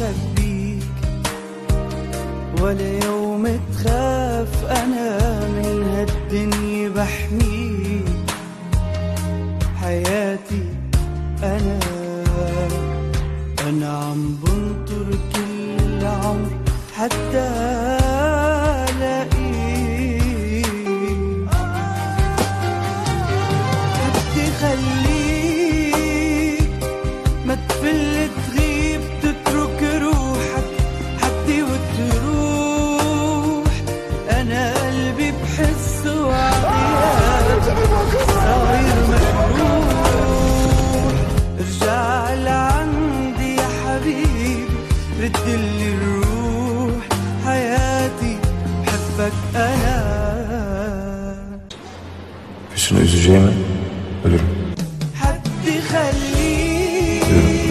خبيك ولا يوم تخاف. أنا من هالدنيا بحميك حياتي أنا. أنا عم بنطر كل ألاقيك. حتى خليك أنا قلبي بحسه وعيان صاير مجنون ارجع لعندي يا حبيبي ردلي الروح. حياتي بحبك أنا. شنو اذا جامع؟ حد خليك